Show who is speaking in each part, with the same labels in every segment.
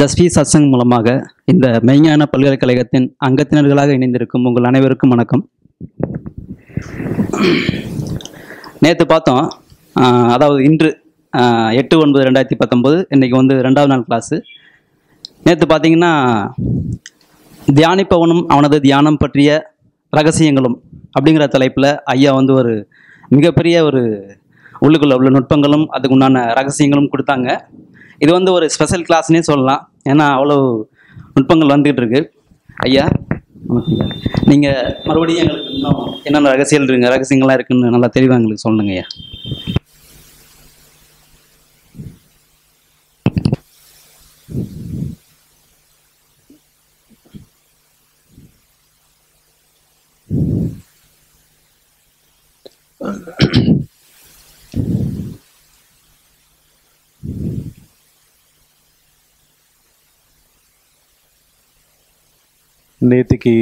Speaker 1: ஜஸ்வி சத்சங் மூலமாக இந்த மெய்ஞான பல்கலைக்கழகத்தின் அங்கத்தினர்களாக இணைந்திருக்கும் உங்கள் அனைவருக்கும் வணக்கம். நேற்று பார்த்தோம் அதாவது இன்று எட்டு ஒன்பது ரெண்டாயிரத்தி பத்தொம்போது இன்றைக்கி வந்து ரெண்டாவது நாள் கிளாஸு நேற்று பார்த்தீங்கன்னா தியானிப்பவனும் அவனது தியானம் பற்றிய ரகசியங்களும் அப்படிங்கிற தலைப்பில் ஐயா வந்து ஒரு மிகப்பெரிய ஒரு உள்ளுக்குள்ள உள்ள நுட்பங்களும் அதுக்குண்டான ரகசியங்களும் கொடுத்தாங்க. இது வந்து ஒரு ஸ்பெஷல் கிளாஸ்னே சொல்லலாம். ஏன்னா அவ்வளோ நுட்பங்கள் வந்துகிட்டு இருக்கு. ஐயா நீங்கள் மறுபடியும் எங்களுக்கு இன்னும் என்னென்ன ரகசியங்கள் இருக்குங்க ரகசியங்கள்லாம் இருக்குன்னு நல்லா தெளிவாக எங்களுக்கு சொல்லுங்க ஐயா.
Speaker 2: நேற்றுக்கு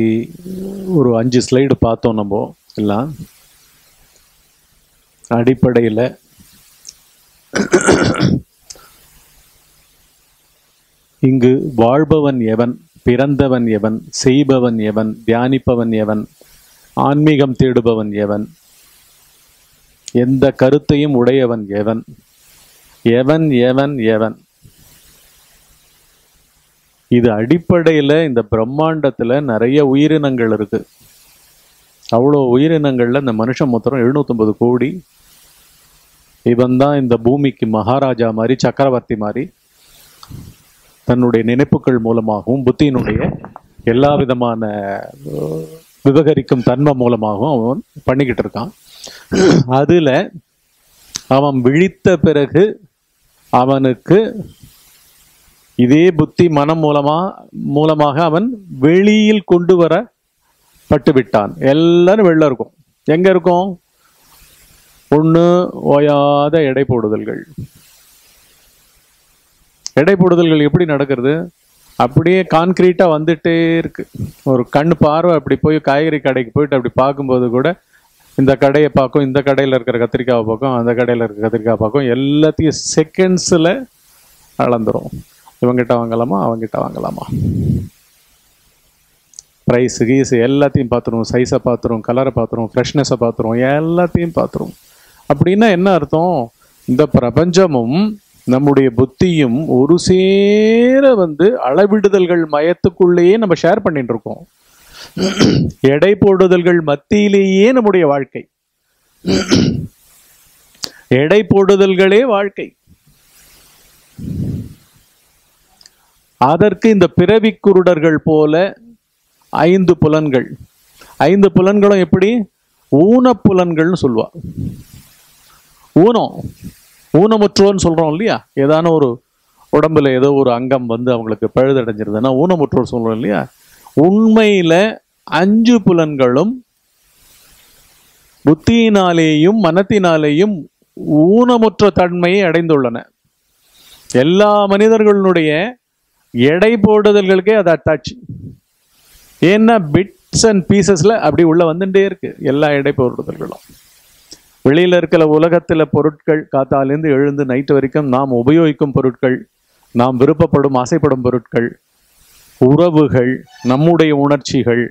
Speaker 2: ஒரு அஞ்சு ஸ்லைடு பார்த்தோம் நம்ம எல்லாம். அடிப்படையில் இங்கு வாழ்பவன் எவன் பிறந்தவன் எவன் செய்பவன் எவன் தியானிப்பவன் எவன் ஆன்மீகம் தேடுபவன் எவன் எந்த கருத்தையும் உடையவன் எவன் எவன் எவன் எவன் இது அடிப்படையில் இந்த பிரம்மாண்டத்தில் நிறைய உயிரினங்கள் இருக்குது அவ்வளோ உயிரினங்களில் இந்த மனுஷன் மொத்தம் எழுநூற்றம்பது கோடி. இவன் தான் இந்த பூமிக்கு மகாராஜா மாதிரி சக்கரவர்த்தி மாதிரி தன்னுடைய நினைப்புகள் மூலமாகவும் புத்தியினுடைய எல்லா விதமான விவகரிக்கும் தன்மை மூலமாகவும் அவன் பண்ணிக்கிட்டு இருக்கான். அதில் அவன் விழித்த பிறகு அவனுக்கு இதே புத்தி மனம் மூலமா மூலமாக அவன் வெளியில் கொண்டு வர பட்டு விட்டான் எல்லாரும் வெளில இருக்கும். எங்க இருக்கும்? ஒன்று ஓயாத எடை போடுதல்கள். எடை போடுதல்கள் எப்படி நடக்கிறது? அப்படியே கான்க்ரீட்டாக வந்துட்டே இருக்கு. ஒரு கண் பார்வை அப்படி போய் காய்கறி கடைக்கு போயிட்டு அப்படி பார்க்கும்போது கூட இந்த கடையை பார்க்கும் இந்த கடையில் இருக்கிற கத்திரிக்காவை பார்க்கும் அந்த கடையில் இருக்கிற கத்திரிக்காய் பார்க்கும் எல்லாத்தையும் செகண்ட்ஸில் அளந்துரும். இவங்கிட்ட வாங்கலாமா? அவங்கிட்ட வாங்கலாமா? ப்ரைஸ் கீஸ் எல்லாத்தையும் பார்த்துரும் சைஸை பார்த்துருவோம் கலரை பார்த்துருவோம் ஃப்ரெஷ்னஸை பார்த்துருவோம் எல்லாத்தையும் பார்த்துரும் அப்படின்னா என்ன அர்த்தம்? இந்த பிரபஞ்சமும் நம்முடைய புத்தியும் ஒரு சேர வந்து அளவிடுதல்கள் மயத்துக்குள்ளேயே நம்ம ஷேர் பண்ணிட்டு இருக்கோம். எடை போடுதல்கள் மத்தியிலேயே நம்முடைய வாழ்க்கை. எடை போடுதல்களே வாழ்க்கை. அதற்கு இந்த பிறவி குருடர்கள் போல ஐந்து புலன்கள். ஐந்து புலன்களும் எப்படி? ஊனப்புலன்கள்னு சொல்லுவா. ஊனம். ஊனமுற்றோர்னு சொல்கிறோம் இல்லையா? ஏதான ஒரு உடம்புல ஏதோ ஒரு அங்கம் வந்து அவங்களுக்கு பழுதடைஞ்சிருதுன்னா ஊனமுற்றோர் சொல்கிறோம் இல்லையா? உண்மையில் அஞ்சு புலன்களும் புத்தியினாலேயும் மனத்தினாலேயும் ஊனமுற்ற தன்மையை அடைந்துள்ளன. எல்லா மனிதர்களுடைய எடை போடுதல்களுக்கே அது அட்டாச் ஏன்னா பிட்ஸ் அண்ட் பீசஸில் அப்படி உள்ளே வந்துட்டே இருக்குது எல்லா எடை போடுதல்களும். வெளியில் இருக்கிற உலகத்தில் பொருட்கள் காத்தாலேருந்து எழுந்து நைட்டு வரைக்கும் நாம் உபயோகிக்கும் பொருட்கள் நாம் விருப்பப்படும் ஆசைப்படும் பொருட்கள் உறவுகள் நம்முடைய உணர்ச்சிகள்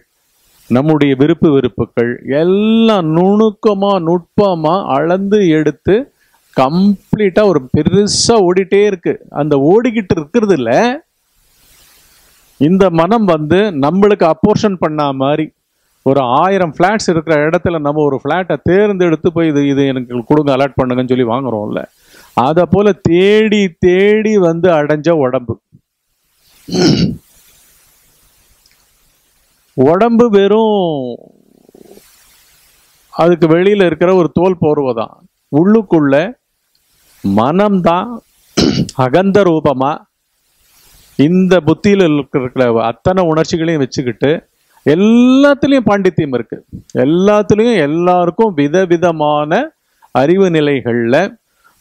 Speaker 2: நம்முடைய விருப்பு வெறுப்புகள் எல்லாம் நுணுக்கமாக நுட்பமாக அளந்து எடுத்து கம்ப்ளீட்டாக ஒரு பெருசாக ஓடிட்டே இருக்குது அந்த ஓடிக்கிட்டு இருக்கிறதுல இந்த மனம் வந்து நம்மளுக்கு அப்போர்ஷன் பண்ண மாதிரி ஒரு ஆயிரம் ஃப்ளாட்ஸ் இருக்கிற இடத்துல நம்ம ஒரு ஃப்ளாட்டை தேர்ந்தெடுத்து போய் இது இது எனக்கு கொடுங்க அலாட் பண்ணுங்கன்னு சொல்லி வாங்குறோம்ல. அதை போல தேடி தேடி வந்து அடைஞ்ச உடம்பு. உடம்பு வெறும் அதுக்கு வெளியில இருக்கிற ஒரு தோல் போர்வை தான். உள்ளுக்குள்ள மனம்தான் அகந்த ரூபமாக இந்த புத்தியில் இருக்கிற அத்தனை உணர்ச்சிகளையும் வச்சுக்கிட்டு எல்லாத்துலேயும் பாண்டித்தியம் இருக்குது எல்லாத்துலேயும் எல்லாருக்கும் விதவிதமான அறிவு நிலைகளில்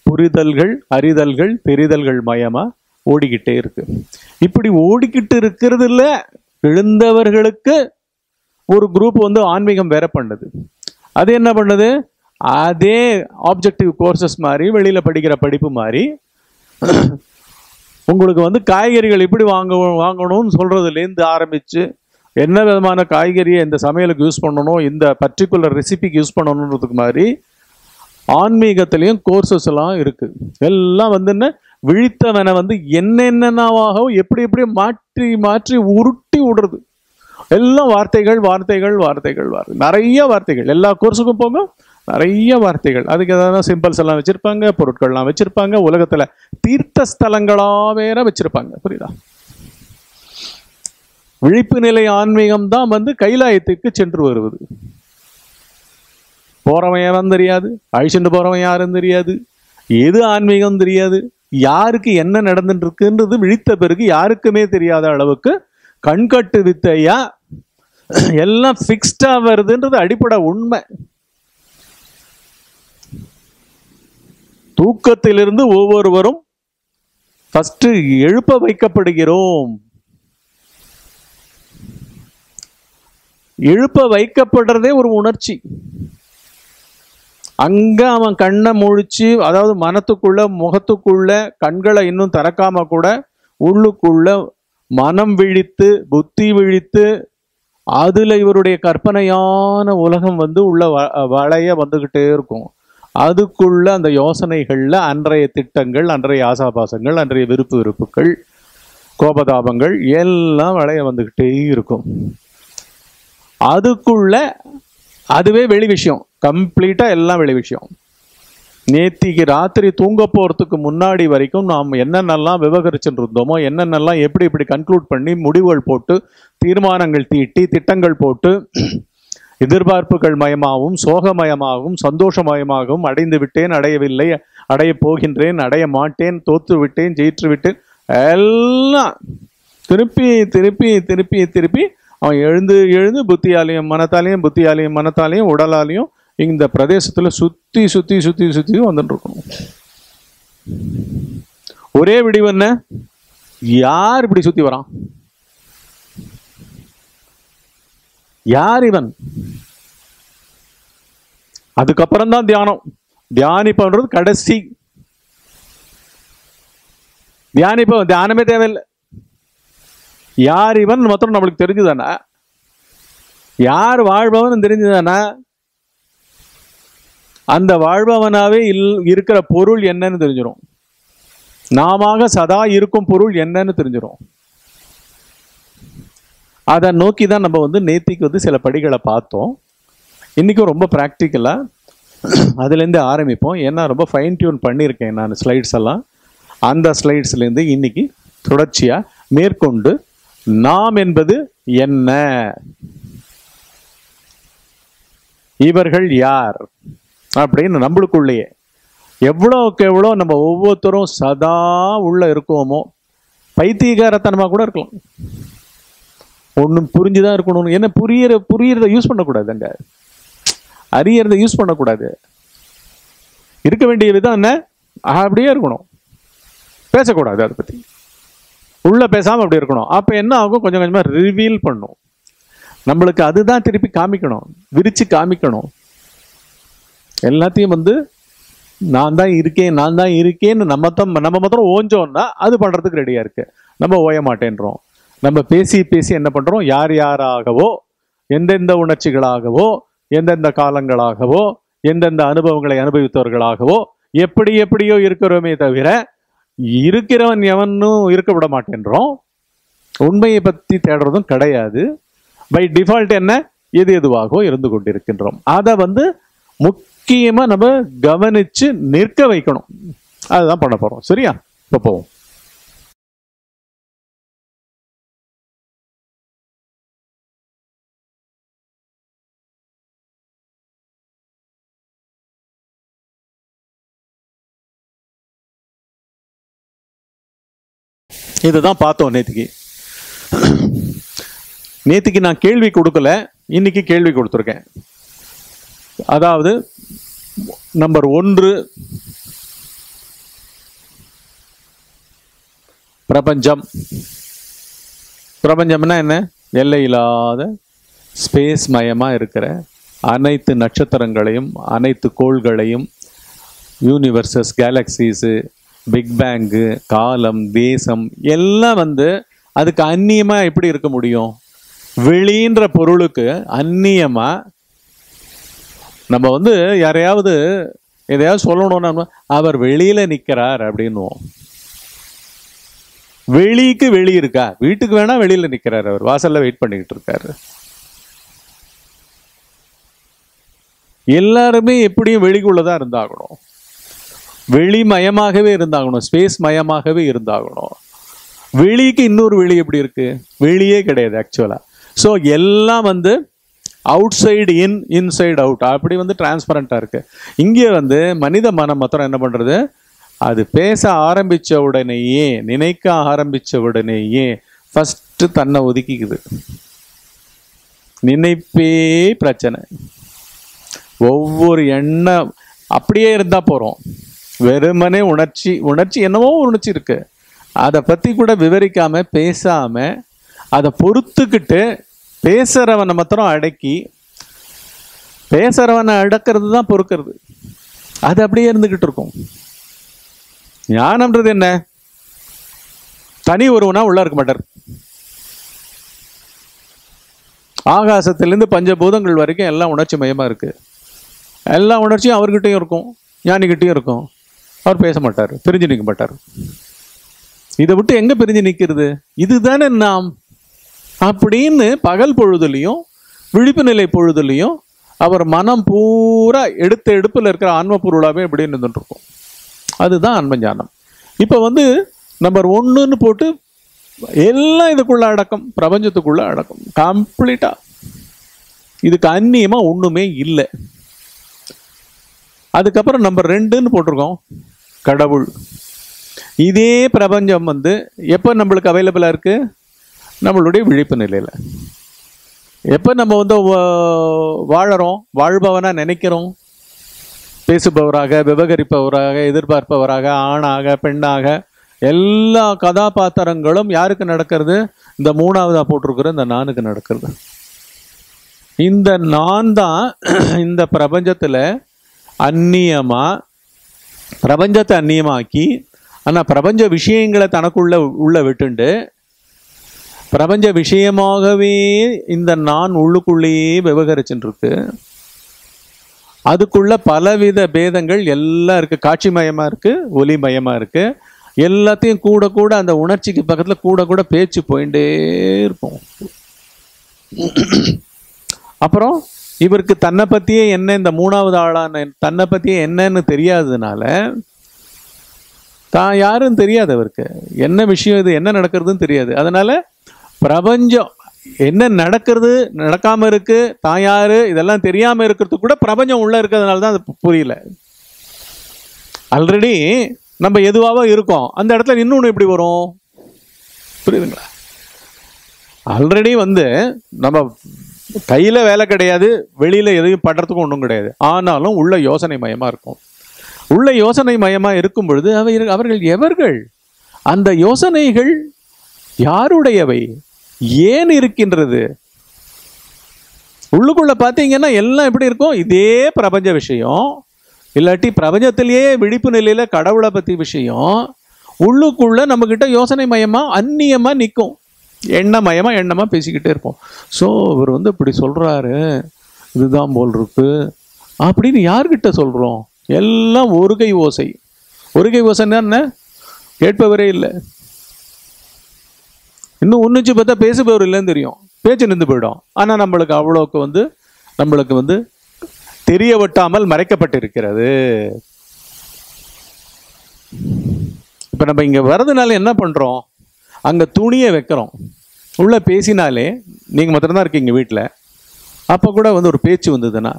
Speaker 2: புரிதல்கள் அறிதல்கள் தெரிதல்கள் மயமாக ஓடிக்கிட்டே இருக்கு. இப்படி ஓடிக்கிட்டு இருக்கிறதுல எழுந்தவர்களுக்கு ஒரு குரூப் வந்து ஆன்மீகம் வேற பண்ணுது. அது என்ன பண்ணுது? அதே ஆப்ஜெக்டிவ் கோர்சஸ் மாதிரி வெளியில் படிக்கிற படிப்பு மாதிரி உங்களுக்கு வந்து காய்கறிகள் எப்படி வாங்க வாங்கணும்னு சொல்கிறதுலேருந்து ஆரம்பித்து என்ன விதமான காய்கறியை இந்த சமையலுக்கு யூஸ் பண்ணணும் இந்த பர்டிகுலர் ரெசிபிக்கு யூஸ் பண்ணணுன்றதுக்கு மாதிரி ஆன்மீகத்துலேயும் கோர்சஸ் எல்லாம் இருக்குது எல்லாம் வந்து என்ன? விழித்தவனை வந்து என்னென்னவாகவும் எப்படி எப்படி மாற்றி மாற்றி உருட்டி விடுறது. எல்லாம் வார்த்தைகள் வார்த்தைகள் வார்த்தைகள் வார்த்தை. நிறைய வார்த்தைகள். எல்லா கோர்ஸுக்கும் போங்க. நிறைய வார்த்தைகள். அதுக்கு எதாவது சிம்பிள்ஸ் எல்லாம் வச்சிருப்பாங்க பொருட்கள்லாம் வச்சிருப்பாங்க உலகத்துல தீர்த்த ஸ்தலங்களா வேற வச்சிருப்பாங்க. புரியுதா? விழிப்பு நிலை ஆன்மீகம் தான் வந்து கைலாயத்துக்கு சென்று வருவது. போறவன் யாரும் தெரியாது? அழிச்சுட்டு போறவன் யாருன்னு தெரியாது? எது ஆன்மீகம் தெரியாது? யாருக்கு என்ன நடந்துட்டு இருக்குன்றது விழித்த பிறகு யாருக்குமே தெரியாத அளவுக்கு கண்கட்டு வித்தையா? எல்லாம் ஃபிக்ஸ்டாக வருதுன்றது அடிப்படை உண்மை. தூக்கத்திலிருந்து ஒவ்வொருவரும் ஃபஸ்ட்டு எழுப்ப வைக்கப்படுகிறோம். எழுப்ப வைக்கப்படுறதே ஒரு உணர்ச்சி. அங்க அவன் கண்ணை முழிச்சு அதாவது மனத்துக்குள்ள முகத்துக்குள்ள கண்களை இன்னும் திறக்காம கூட உள்ளுக்குள்ள மனம் விழித்து புத்தி விழித்து அதுல இவருடைய கற்பனையான உலகம் வந்து உள்ள வ- வளைய வந்துகிட்டே இருக்கும். அதுக்குள்ள அந்த யோசனைகளில் அன்றைய திட்டங்கள் அன்றைய ஆசாபாசங்கள் அன்றைய விருப்பு விருப்புகள் கோபதாபங்கள் எல்லாம் வளைய வந்துக்கிட்டே இருக்கும். அதுக்குள்ள அதுவே வெளி விஷயம். கம்ப்ளீட்டாக எல்லாம் வெளி விஷயம். நேத்திக்கு ராத்திரி தூங்க போகிறதுக்கு முன்னாடி வரைக்கும் நாம் என்னென்னலாம் விவகரிச்சுட்டு இருந்தோமோ என்னென்னலாம் எப்படி இப்படி கன்க்ளூட் பண்ணி முடிவுகள் போட்டு தீர்மானங்கள் தீட்டி திட்டங்கள் போட்டு எதிர்பார்ப்புகள் மயமாகவும் சோகமயமாகவும் சந்தோஷமயமாகவும் அடைந்து விட்டேன் அடையவில்லை அடையப் போகின்றேன் அடைய மாட்டேன் தோத்து விட்டேன் ஜெயிற்று விட்டேன். எல்லாம் திருப்பி திருப்பி திருப்பி திருப்பி அவன் எழுந்து எழுந்து புத்தியாலையும் மனத்தாலையும் புத்தியாலையும் மனத்தாலையும் உடலாலையும் இந்த பிரதேசத்துல சுத்தி சுத்தி சுத்தி சுற்றி வந்துட்டு இருக்கணும் ஒரே விடிவு என்ன? யார் இப்படி சுத்தி வரான்? யார் இவன்? அதுக்கப்புறம் தான் தியானம். தியானிப்பன்றது கடைசி. தியானிப்ப தியானமே தேவையில்லை. யார் இவன் மொத்தம் நம்மளுக்கு தெரிஞ்சுதானா? யார் வாழ்பவன் தெரிஞ்சுதானா? அந்த வாழ்பவனாவே இல் இருக்கிற பொருள் என்னன்னு தெரிஞ்சிடும் நாம சதா இருக்கும் பொருள் என்னன்னு தெரிஞ்சிடும் அதை நோக்கி தான் நம்ம வந்து நேத்திக்கு வந்து சில படிகளை பார்த்தோம். இன்றைக்கும் ரொம்ப ப்ராக்டிக்கலாக அதுலேருந்து ஆரம்பிப்போம். ஏன்னா ரொம்ப ஃபைன் டியூன் பண்ணியிருக்கேன் நான் ஸ்லைட்ஸ் எல்லாம். அந்த ஸ்லைட்ஸ்லேருந்து இன்னைக்கு தொடர்ச்சியாக மேற்கொண்டு நாம் என்பது என்ன? இவர்கள் யார்? அப்படின்னு நம்மளுக்குள்ளேயே. எவ்வளோக்கு எவ்வளோ நம்ம ஒவ்வொருத்தரும் சதா உள்ளே இருக்கோமோ பைத்தியகாரத்தனமாக கூட இருக்கலாம். ஒன்றும் புரிஞ்சுதான் இருக்கணும் என்ன புரியற புரியிறத யூஸ் பண்ணக்கூடாதுங்க. அறியறத யூஸ் பண்ணக்கூடாது. இருக்க வேண்டிய விதம் என்ன? அப்படியே இருக்கணும். பேசக்கூடாது அதை பற்றி உள்ள பேசாமல் அப்படி இருக்கணும். அப்போ என்ன ஆகும்? கொஞ்சம் கொஞ்சமாக ரிவீல் பண்ணும். நம்மளுக்கு அதுதான் திருப்பி காமிக்கணும். விரித்து காமிக்கணும். எல்லாத்தையும் வந்து நான் தான் இருக்கேன் நான் தான் இருக்கேன்னு நம்ம தான் நம்ம மாத்திரம் ஓஞ்சோம்னா அது பண்ணுறதுக்கு ரெடியாக இருக்குது நம்ம ஓய மாட்டேன்றோம். நம்ம பேசி பேசி என்ன பண்ணுறோம் யார் யாராகவோ எந்தெந்த உணர்ச்சிகளாகவோ எந்தெந்த காலங்களாகவோ எந்தெந்த அனுபவங்களை அனுபவித்தவர்களாகவோ எப்படி எப்படியோ இருக்கிறோமே தவிர இருக்கிறவன் எவனும் இருக்க விட மாட்டேன்றோம். உண்மையை பற்றி தேடுறதும் கிடையாது. பை டிஃபால்ட் என்ன? எது எதுவாகவோ இருந்து கொண்டிருக்கின்றோம். அதை வந்து முக்கியமாக நம்ம கவனித்து நிற்க வைக்கணும். அதுதான் பண்ண போகிறோம் சரியா? இப்போ போவோம். இதுதான் பார்த்தோம் நேற்றுக்கு நேத்திக்கு நான் கேள்வி கொடுக்கல இன்னைக்கு கேள்வி கொடுத்துருக்கேன். அதாவது நம்பர் ஒன்று பிரபஞ்சம். பிரபஞ்சம்னா என்ன? எல்லை இல்லாத ஸ்பேஸ் மயமாக இருக்கிற அனைத்து நட்சத்திரங்களையும் அனைத்து கோள்களையும் யூனிவர்சஸ் கேலக்சிஸு பிக் பேங்கு காலம் தேசம் எல்லாம் வந்து அதுக்கு அந்நியமாக எப்படி இருக்க முடியும்? வெளின்ற பொருளுக்கு அந்நியமாக நம்ம வந்து யாரையாவது எதையாவது சொல்லணும்னா அவர் வெளியில் நிற்கிறார் அப்படின்னுவோம். வெளிக்கு வெளி இருக்கா? வீட்டுக்கு வேணா வெளியில் நிற்கிறார் அவர். வாசலில் வெயிட் பண்ணிக்கிட்டு இருக்காரு. எல்லாருமே எப்படியும் வெளிக்குள்ளதான் இருந்தாகணும். வெளிமயமாகவே இருந்தாகணும். ஸ்பேஸ் மயமாகவே இருந்தாகணும். வெளிக்கு இன்னொரு வெளி எப்படி இருக்கு? வெளியே கிடையாது ஆக்சுவலா ஸோ எல்லாம் வந்து outside in inside out அப்படி வந்து டிரான்ஸ்பரண்டா இருக்கு. இங்கே வந்து மனித மனம் மாத்திரம் என்ன பண்றது? அது பேச ஆரம்பிச்ச உடனேயே நினைக்க ஆரம்பிச்ச உடனேயே ஃபஸ்ட்டு தன்னை ஒதுக்கிக்குது. நினைப்பே பிரச்சனை. ஒவ்வொரு எண்ணம் அப்படியே இருந்தால் போகிறோம் வெறுமனே உணர்ச்சி உணர்ச்சி என்னவோ உணர்ச்சி இருக்கு. அதை பத்தி கூட விவரிக்காம பேசாம அதை பொறுத்துக்கிட்டு பேசுறவனை மாத்திரம் அடக்கி பேசுறவனை அடக்கிறது தான் பொறுக்கிறது. அது அப்படியே இருந்துகிட்டு இருக்கும். ஞானம்ன்றது என்ன? தனி ஒருவனா உள்ள இருக்க மாட்டார். ஆகாசத்திலிருந்து பஞ்சபூதங்கள் வரைக்கும் எல்லாம் உணர்ச்சி மயமா இருக்கு. எல்லா உணர்ச்சியும் அவர்கிட்டயும் இருக்கும் ஞானிக்கிட்டையும் இருக்கும். அவர் பேச மாட்டார் பிரிஞ்சு நிற்க மாட்டார். இதை விட்டு எங்கே பிரிஞ்சு நிற்கிறது இதுதானே நாம். அப்படின்னு பகல் பொழுதுலையும் விழிப்பு நிலை பொழுதுலையும் அவர் மனம் பூரா எடுத்த எடுப்பில் இருக்கிற ஆன்ம பொருளாகவே இப்படி நின்றுட்டு அதுதான் ஆன்ம ஞானம். இப்போ வந்து நம்பர் ஒன்றுன்னு போட்டு எல்லாம் இதுக்குள்ள அடக்கம் பிரபஞ்சத்துக்குள்ள அடக்கம் கம்ப்ளீட்டாக இதுக்கு அந்நியமாக ஒன்றுமே இல்லை. அதுக்கப்புறம் நம்பர் ரெண்டுன்னு போட்டிருக்கோம். கடவுள். இதே பிரபஞ்சம் வந்து எப்போ நம்மளுக்கு அவைலபிளாக இருக்குது நம்மளுடைய விழிப்பு நிலையில். எப்போ நம்ம வந்து வாழறோம்? வாழ்பவனாக நினைக்கிறோம்? பேசுபவராக விவகரிப்பவராக எதிர்பார்ப்பவராக ஆணாக பெண்ணாக எல்லா கதாபாத்திரங்களும் யாருக்கு நடக்கிறது? இந்த மூணாவதாக போட்டிருக்கிற இந்த நானுக்கு நடக்கிறது. இந்த நான் தான் இந்த பிரபஞ்சத்தில் அந்நியமாக பிரபஞ்சத்தை அந்நியமாக்கி ஆனால் பிரபஞ்ச விஷயங்களை தனக்குள்ள உள்ள விட்டுண்டு பிரபஞ்ச விஷயமாகவே இந்த நான் உள்ளுக்குள்ளேயே விவகரிச்சுருக்கு அதுக்குள்ள பலவித பேதங்கள் எல்லாம் இருக்கு. இருக்குது இருக்கு ஒலிமயமா இருக்குது எல்லாத்தையும் கூட கூட அந்த உணர்ச்சிக்கு பக்கத்தில் கூட கூட பேச்சு போயிட்டே இருப்போம். அப்புறம் இவருக்கு தன்னை பற்றியே என்ன இந்த மூணாவது ஆளான தன்னை பற்றியே என்னன்னு தெரியாததுனால தான் யாருன்னு தெரியாது அவருக்கு. என்ன விஷயம் இது என்ன நடக்கிறதுன்னு தெரியாது. அதனால் பிரபஞ்சம் என்ன நடக்கிறது நடக்காமல் இருக்குது தான் யாரு இதெல்லாம் தெரியாமல் இருக்கிறது கூட பிரபஞ்சம் உள்ளே இருக்கிறதுனால தான் அது புரியல. ஆல்ரெடி நம்ம எதுவாக இருக்கோம். அந்த இடத்துல இன்னொன்று எப்படி வரும்? புரியுதுங்களா? ஆல்ரெடி வந்து நம்ம கையில வேலை கிடையாது வெளியில எதையும் படுறதுக்கும் ஒன்றும் கிடையாது. ஆனாலும் உள்ள யோசனை மயமா இருக்கும். உள்ள யோசனை மயமா இருக்கும் பொழுது அவை அவர்கள் எவர்கள்? அந்த யோசனைகள் யாருடையவை? ஏன் இருக்கின்றது? உள்ளுக்குள்ள பார்த்தீங்கன்னா எல்லாம் எப்படி இருக்கும்? இதே பிரபஞ்ச விஷயம். இல்லாட்டி பிரபஞ்சத்திலேயே விழிப்பு நிலையில கடவுளை பத்தி விஷயம். உள்ளுக்குள்ள நம்மக்கிட்ட யோசனை மயமா அந்நியமா நிற்கும். எண்ணமயமாக எண்ணமாக பேசிக்கிட்டே இருப்போம். ஸோ இவர் வந்து இப்படி சொல்கிறாரு இதுதான் போல் இருக்கு. அப்படின்னு யார்கிட்ட சொல்கிறோம் எல்லாம் ஒரு கை ஓசை. ஒரு கை ஓசைன்னா என்ன? கேட்பவரே இல்லை. இன்னும் ஒன்றுச்சு பார்த்தா பேசுபவர் இல்லைன்னு தெரியும். பேச்சு நின்று போயிடும். ஆனால் நம்மளுக்கு அவ்வளோக்கு வந்து நம்மளுக்கு வந்து தெரிய வட்டாமல் மறைக்கப்பட்டிருக்கிறது. இப்போ நம்ம இங்கே வர்றதுனால என்ன பண்ணுறோம் அங்கே துணியை வைக்கிறோம். உள்ளே பேசினாலே நீங்கள் மாத்திரம்தான் இருக்கீங்க வீட்டில் அப்போ கூட வந்து ஒரு பேச்சு வந்ததுன்னா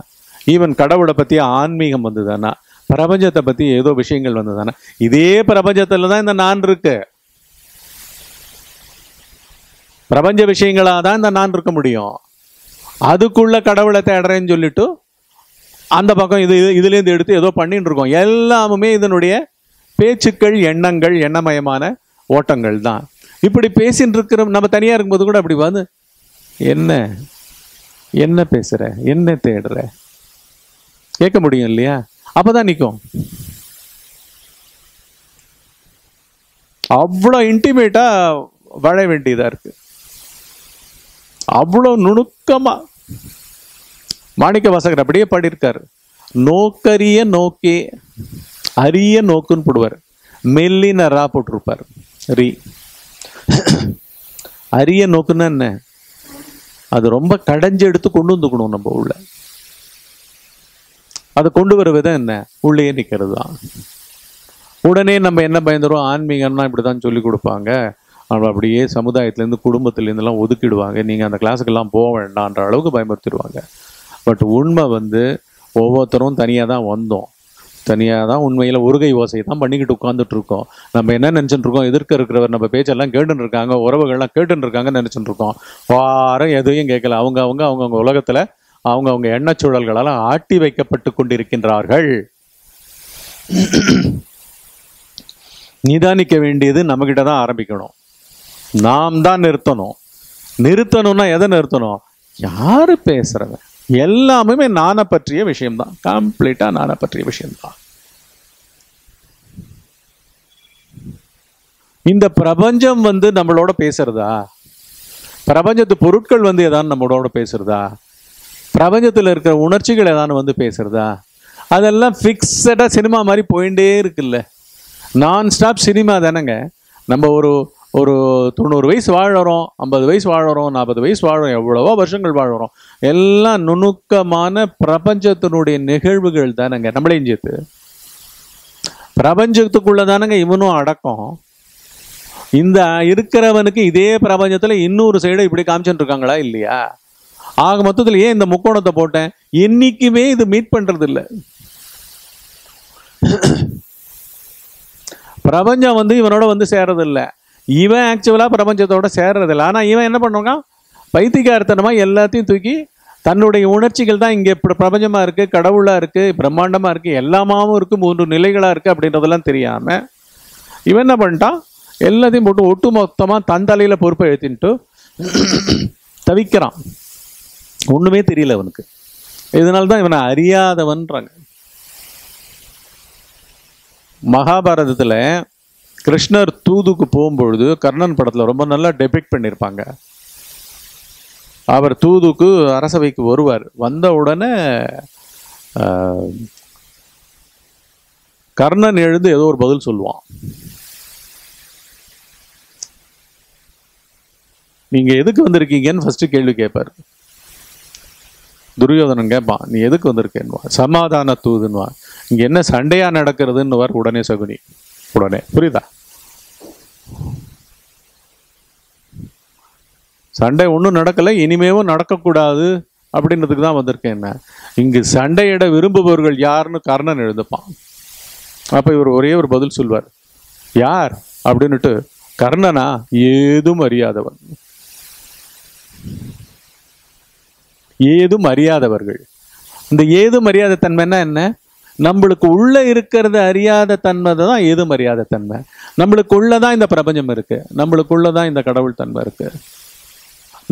Speaker 2: ஈவன் கடவுளை பற்றி ஆன்மீகம் வந்ததுன்னா பிரபஞ்சத்தை பற்றி ஏதோ விஷயங்கள் வந்ததுன்னா இதே பிரபஞ்சத்தில் தான் இந்த நான் இருக்கு. பிரபஞ்ச விஷயங்களா தான் இந்த நான் இருக்க முடியும். அதுக்குள்ள கடவுளை தேடுறேன்னு சொல்லிட்டு அந்த பக்கம் இது இது- இதுலேருந்து எடுத்து ஏதோ பண்ணிட்டு இருக்கோம். எல்லாமுமே இதனுடைய பேச்சுக்கள் எண்ணங்கள் எண்ணமயமான ஓட்டங்கள் தான். இப்படி பேசின்னு இருக்கிற நம்ம தனியாக இருக்கும்போது கூட அப்படி வந்து என்ன? என்ன பேசுகிற என்ன தேடுற? கேட்க முடியும் இல்லையா? அப்போ தான் நிற்கும் அவ்வளோ இன்டிமேட்டாக வாழ வேண்டியதாக இருக்கு. அவ்வளோ நுணுக்கமாக மாணிக்க வாசகர் அப்படியே பாடியிருக்கார். நோக்கரிய நோக்கே அரிய நோக்குன்னு போடுவார். மெல்லின ரா போட்டிருப்பார். ரீ. அரிய நோக்குன்னா என்ன? அது ரொம்ப கடைஞ்சு எடுத்து கொண்டு வந்துக்கணும் நம்ம உள்ள. அதை கொண்டு வர விதம் என்ன? உள்ளே நிற்கிறது தான். உடனே நம்ம என்ன பயந்துரும் ஆன்மீகம்னா இப்படி தான் சொல்லி கொடுப்பாங்க. நம்ம அப்படியே சமுதாயத்துலேருந்து குடும்பத்துலேருந்துலாம் ஒதுக்கிடுவாங்க. நீங்கள் அந்த கிளாஸுக்கெல்லாம் போக வேண்டான்ற அளவுக்கு பயமுறுத்திடுவாங்க. பட் உண்மை வந்து ஒவ்வொருத்தரும் தனியாக தான் வந்தோம். தனியாக தான் உண்மையில் உருகை ஓசை தான் பண்ணிக்கிட்டு உட்காந்துட்டு இருக்கோம் நம்ம என்ன நினச்சிட்டு இருக்கோம் எதிர்க்க இருக்கிறவர் நம்ம பேச்செல்லாம் கேட்டுன்னு இருக்காங்க உறவுகள்லாம் கேட்டுன்னு இருக்காங்கன்னு நினச்சிட்டு இருக்கோம் வாரம் எதையும் கேட்கல. அவங்க அவங்க அவங்கவுங்க உலகத்தில் அவங்க அவங்க எண்ணச் ஆட்டி வைக்கப்பட்டு கொண்டிருக்கின்றார்கள். நிதானிக்க வேண்டியது நம்மகிட்ட தான் ஆரம்பிக்கணும். நாம் தான் நிறுத்தணும். நிறுத்தணும்னா எதை நிறுத்தணும்? யாரு பேசுறவன்? எல்லாமே நானை பற்றிய விஷயம்தான். கம்ப்ளீட்டாக நானை பற்றிய விஷயம்தான். இந்த பிரபஞ்சம் வந்து நம்மளோட பேசுறதா? பிரபஞ்சத்து பொருட்கள் வந்து ஏதாவது நம்மளோட பேசுறதா? பிரபஞ்சத்தில் இருக்கிற உணர்ச்சிகள் ஏதாவது வந்து பேசுறதா? அதெல்லாம் ஃபிக்ஸடாக சினிமா மாதிரி போயிட்டே இருக்குல்ல. நான் ஸ்டாப் சினிமா தானேங்க. நம்ம ஒரு ஒரு தொண்ணூறு வயசு வாழறோம் ஐம்பது வயசு வாழறோம் நாற்பது வயசு வாழறோம் எவ்வளவோ வருஷங்கள் வாழறோம். எல்லாம் நுணுக்கமான பிரபஞ்சத்தினுடைய நிகழ்வுகள் தானேங்க நம்மளையும் சேர்த்து பிரபஞ்சத்துக்குள்ள தானேங்க இவனும் அடக்கம். இந்த இருக்கிறவனுக்கு இதே பிரபஞ்சத்தில் இன்னொரு சைடு இப்படி காமிச்சுட்டு இருக்காங்களா இல்லையா? ஆக மொத்தத்தில் ஏன் இந்த முக்கோணத்தை போட்டேன்? என்னைக்குமே இது மீட் பண்ணுறது இல்லை பிரபஞ்சம் வந்து இவனோட வந்து சேரதில்லை இவன் ஆக்சுவலாக பிரபஞ்சத்தோட சேர்றதில்லை. ஆனால் இவன் என்ன பண்ணுவான்? பைத்தியகாரத்தனமா எல்லாத்தையும் தூக்கி தன்னுடைய உணர்ச்சிகள் தான் இங்கே இப்படி இருக்குது கடவுளாக இருக்குது பிரம்மாண்டமாக இருக்குது எல்லாமாவும் இருக்குது மூன்று நிலைகளாக இருக்குது அப்படின்றதெல்லாம் தெரியாமல் இவன் என்ன பண்ணிட்டான்? எல்லாத்தையும் போட்டு ஒட்டு மொத்தமாக தன் தலையில பொறுப்பை எழுத்தின்ட்டு தவிக்கிறான். ஒன்றுமே தெரியல அவனுக்கு. இதனால தான் இவனை அறியாதவன்றாங்க. மகாபாரதத்தில் கிருஷ்ணர் தூதுக்கு போகும்பொழுது கர்ணன் படத்தில் ரொம்ப நல்லா டெபிக்ட் பண்ணியிருப்பாங்க அவர் தூதுக்கு அரசவைக்கு வருவார். வந்த உடனே கர்ணன் எழுந்து ஏதோ ஒரு பதில் சொல்லுவான். நீங்கள் எதுக்கு வந்திருக்கீங்கன்னு ஃபஸ்ட்டு கேள்வி கேட்பார். துரியோதனன் கேட்பான் நீ எதுக்கு வந்திருக்கேன்னுவா சமாதான தூதுன்னுவா இங்கே என்ன சண்டையாக நடக்கிறதுன்னுவார் உடனே சகுனி. உடனே. புரியுதா? சண்டை ஒன்றும் நடக்கலை இனிமேவும் நடக்கக்கூடாது அப்படின்றதுக்கு தான் வந்திருக்கேன் என்ன. இங்கு சண்டையிட விரும்புபவர்கள் யாருன்னு கர்ணன் எழுந்துப்பான் அப்போ இவர் ஒரே ஒரு பதில் சொல்வார். யார்? அப்படின்னுட்டு கர்ணனா? ஏதும் அறியாதவன். ஏதும் அறியாதவர்கள். இந்த ஏதும் அறியாத தன்மைன்னா என்ன? நம்மளுக்கு உள்ளே இருக்கிறது அறியாத தன்மை தான் ஏதும் அறியாத தன்மை. நம்மளுக்கு தான் இந்த பிரபஞ்சம் இருக்குது நம்மளுக்குள்ளே தான் இந்த கடவுள் தன்மை இருக்குது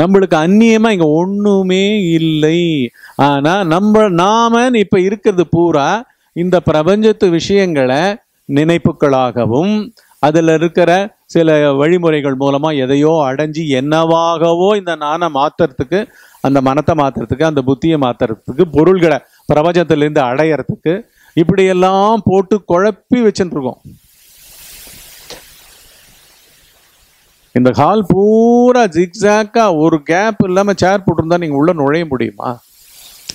Speaker 2: நம்மளுக்கு அந்நியமாக இங்கே ஒன்றுமே இல்லை. ஆனால் நம்ம நாம இப்போ இருக்கிறது பூரா இந்த பிரபஞ்சத்து விஷயங்களை நினைப்புகளாகவும் அதில் இருக்கிற சில வழிமுறைகள் மூலமாக எதையோ அடைஞ்சு என்னவாகவோ இந்த நானை மாற்றுறதுக்கு அந்த மனத்தை மாத்துறதுக்கு அந்த புத்தியை மாற்றுறதுக்கு பொருள்களை பிரபஞ்சத்திலிருந்து அடையறதுக்கு இப்படியெல்லாம் போட்டு குழப்பி வச்சுருக்கோம் இந்த ஹால் பூரா ஜிக்ஸாக்கா ஒரு கேப் இல்லாமல் சேர் போட்டிருந்தா நீங்கள் உள்ளே நுழைய முடியுமா?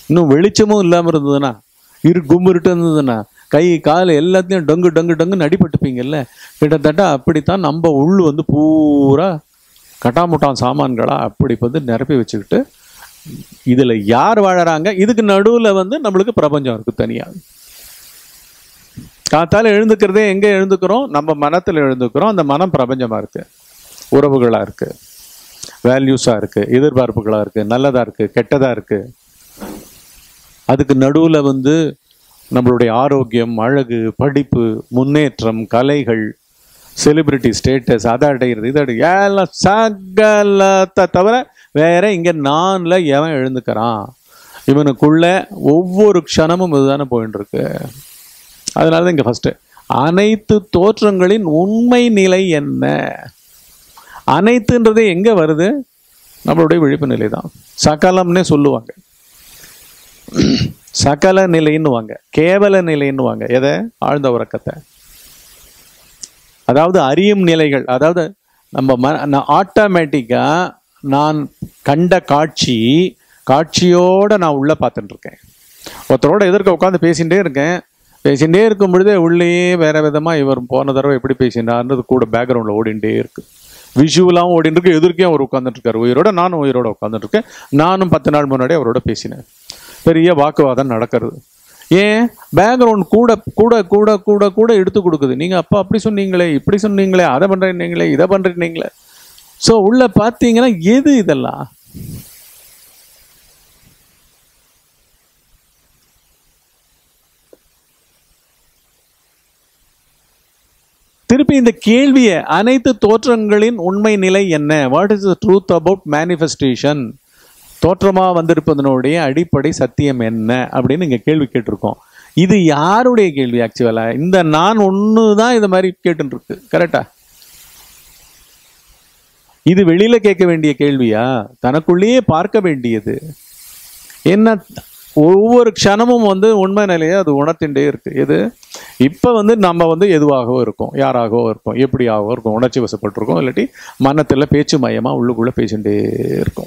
Speaker 2: இன்னும் வெளிச்சமும் இல்லாமல் இருந்ததுன்னா இரு கும்பிருட்டு இருந்ததுன்னா கை கால் எல்லாத்தையும் டொங்கு டொங்கு டொங்குன்னு அடிபட்டுப்பீங்கல்ல? கிட்டத்தட்ட அப்படித்தான் நம்ம உள் வந்து பூரா கட்டாமுட்டான் சாமான்களாக அப்படி வந்து நிரப்பி வச்சுக்கிட்டு இதில் யார் வாழறாங்க? இதுக்கு நடுவில் வந்து நம்மளுக்கு பிரபஞ்சம் இருக்குது தனியாக காத்தால் எழுந்துக்கிறதே எங்கே எழுந்துக்கிறோம்? நம்ம மனத்தில் எழுந்துக்கிறோம். அந்த மனம் பிரபஞ்சமாக இருக்குது உறவுகளாக இருக்குது வேல்யூஸாக இருக்குது எதிர்பார்ப்புகளாக இருக்குது நல்லதாக இருக்குது கெட்டதாக இருக்குது அதுக்கு நடுவில் வந்து நம்மளுடைய ஆரோக்கியம் அழகு படிப்பு முன்னேற்றம் கலைகள் செலிபிரிட்டி ஸ்டேட்டஸ் அதை அடைகிறது இதை அடை எல்லாம் சகலத்தை தவிர வேற இங்கே நான்ல எவன் எழுந்துக்கிறான்? இவனுக்குள்ள ஒவ்வொரு க்ஷணமும் இதுதானே போயின்னு இருக்கு அதனால தான் இங்கே ஃபஸ்ட்டு அனைத்து தோற்றங்களின் உண்மை நிலை என்ன? அனைத்துன்றது எங்கே வருது? நம்மளுடைய விழிப்பு நிலை தான் சகலம்னே சொல்லுவாங்க. சகல நிலைன்னுவாங்க. கேவல நிலைன்னுவாங்க. எதை? ஆழ்ந்த உறக்கத்தை. அதாவது அறியும் நிலைகள். அதாவது நம்ம ம ஆட்டோமேட்டிக்காக நான் கண்ட காட்சி காட்சியோட நான் உள்ள பார்த்துட்டு இருக்கேன் ஒருத்தரோட எதிர்க்க உட்காந்து பேசிகிட்டே இருக்கேன். பேசிகிட்டே இருக்கும் பொழுதே உள்ளேயே வேற விதமாக இவர் போன தடவை எப்படி பேசினார்ன்றது கூட பேக்ரவுண்டில் ஓடிண்டே இருக்கு. விஷுவலாகவும் ஓடிட்டு இருக்கு எதிர்க்கையும் அவர் உட்காந்துட்டு இருக்காரு உயிரோட நானும் உயிரோட உட்காந்துட்டு இருக்கேன் நானும் பத்து நாள் முன்னாடி அவரோட பேசினேன். பெரிய வாக்குவாதம் நடக்கிறது. ஏன்? பேக்ரவுண்ட் கூட கூட கூட கூட கூட எடுத்து கொடுக்குது. நீங்கள் அப்போ அப்படி சொன்னீங்களே இப்படி சொன்னீங்களே அதை பண்ணுறீங்களே இதை பண்ணுறீங்களே ஸோ உள்ள பார்த்தீங்கன்னா எது இதெல்லாம்? திருப்பி இந்த கேள்வியை அனைத்து தோற்றங்களின் உண்மை நிலை என்ன? What is the truth about manifestation தோற்றமாக வந்திருப்பதனுடைய அடிப்படை சத்தியம் என்ன? அப்படின்னு இங்கே கேள்வி கேட்டிருக்கோம். இது யாருடைய கேள்வி ஆக்சுவலாக இந்த நான் ஒன்று தான் இது மாதிரி கேட்டுருக்கு கரெக்டாக இது வெளியில கேட்க வேண்டிய கேள்வியா? தனக்குள்ளேயே பார்க்க வேண்டியது. என்ன ஒவ்வொரு க்ஷணமும் வந்து உண்மை நிலையை அது உணர்த்தின்றே இருக்கு. எது? இப்போ வந்து நம்ம வந்து எதுவாகவோ இருக்கும். யாராகவோ இருக்கும். எப்படியாகவோ இருக்கும். உணர்ச்சி வசப்பட்டிருக்கோம். இல்லாட்டி மனத்தில் பேச்சு மயமா உள்ளுக்குள்ள பேசிட்டே இருக்கும்.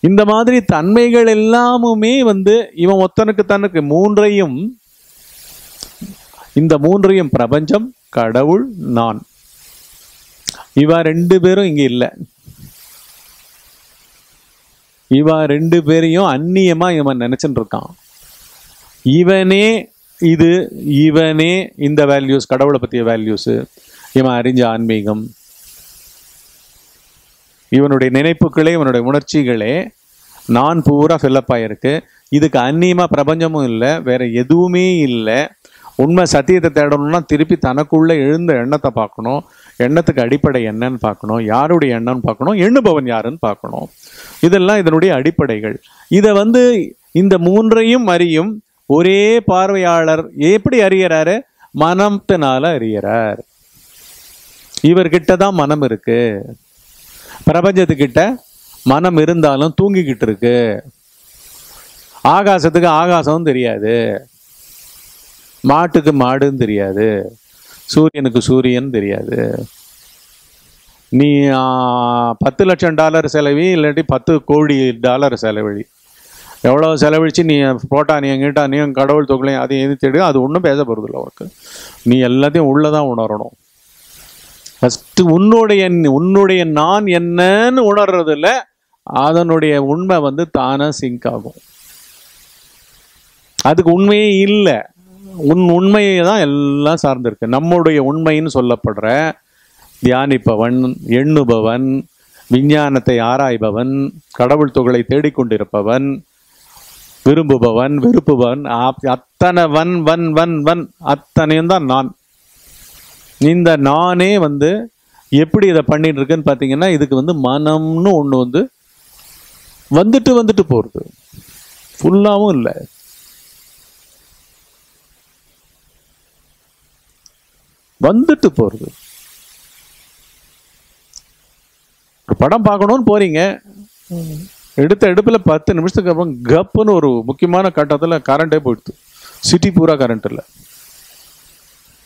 Speaker 2: இந்த மாதிரி தன்மைகள் எல்லாமுமே வந்து இவன் ஒத்தனுக்கு தனக்கு மூன்றையும் இந்த மூன்றையும் பிரபஞ்சம் கடவுள் நான். இவா ரெண்டு பேரும் இங்க இல்லை. இவ ரெண்டு பேரையும் அந்நியமா இவன் நினைச்சுட்டு இருக்கான். இவனே இது இவனே இந்த வேல்யூஸ் கடவுளை பற்றிய வேல்யூஸ் இவன் அறிஞ்ச ஆன்மீகம். இவனுடைய நினைப்புகளே இவனுடைய உணர்ச்சிகளே நான் பூரா ஃபில்லப்பாயிருக்கு இதுக்கு அந்நியமா பிரபஞ்சமும் இல்லை வேற எதுவுமே இல்லை. உண்மை சத்தியத்தை தேடணும்னா திருப்பி தனக்குள்ளே எழுந்த எண்ணத்தை பார்க்கணும். எண்ணத்துக்கு அடிப்படை என்னன்னு பார்க்கணும். யாருடைய எண்ணம்னு பார்க்கணும். எண்ணுபவன் யாருன்னு பார்க்கணும். இதெல்லாம் இதனுடைய அடிப்படைகள். இதை வந்து இந்த மூன்றையும் அறியும் ஒரே பார்வையாளர் எப்படி அறியறாரு? மனத்தினால அறியறார். இவர்கிட்ட தான் மனம் இருக்கு. பிரபஞ்சத்துக்கிட்ட மனம் இருந்தாலும் தூங்கிக்கிட்டு இருக்கு. ஆகாசத்துக்கு ஆகாசம் தெரியாது. மாட்டுக்கு மாடுன்னு தெரியாது. சூரியனுக்கு சூரியன் தெரியாது. நீ பத்து லட்சம் டாலர் செலவி இல்லாட்டி பத்து கோடி டாலர் செலவழி. எவ்வளோ செலவழித்து நீ புரோட்டானியம் கீட்டானியம் கடவுள் தொகுலையும் அதையும் எது தேடு அது ஒன்றும் பேச போகிறதில்ல உனக்கு. நீ எல்லாத்தையும் உள்ளே தான் உணரணும். ஃபஸ்ட்டு உன்னுடைய உன்னுடைய நான் என்னன்னு உணர்றதில்ல அதனுடைய உண்மை வந்து தானாக சிங்க் ஆகும். அதுக்கு உண்மையே இல்லை. உன் உண்மையை தான் எல்லாம் சார்ந்திருக்கு. நம்முடைய உண்மைன்னு சொல்லப்படுற தியானிப்பவன் எண்ணுபவன் விஞ்ஞானத்தை ஆராய்பவன் கடவுள் தொகளை தேடிக்கொண்டிருப்பவன் விரும்புபவன் வெறுப்புபவன் அப்- அத்தனை வன் வன் வன் வன் அத்தனையும் தான் நான். இந்த நானே வந்து எப்படி இதை பண்ணிட்டு இருக்குன்னு பார்த்தீங்கன்னா இதுக்கு வந்து மனம்னு ஒன்று வந்து வந்துட்டு வந்துட்டு போகிறது ஃபுல்லாகவும் இல்லை. வந்துட்டு போகிறது ஒரு படம் பார்க்கணும்னு போறீங்க. எடுத்த எடுப்பில் பத்து நிமிஷத்துக்கு அப்புறம் கப்புன்னு ஒரு முக்கியமான கட்டத்தில் கரண்டே போயிடுது. சிட்டி பூரா கரண்ட் இல்லை.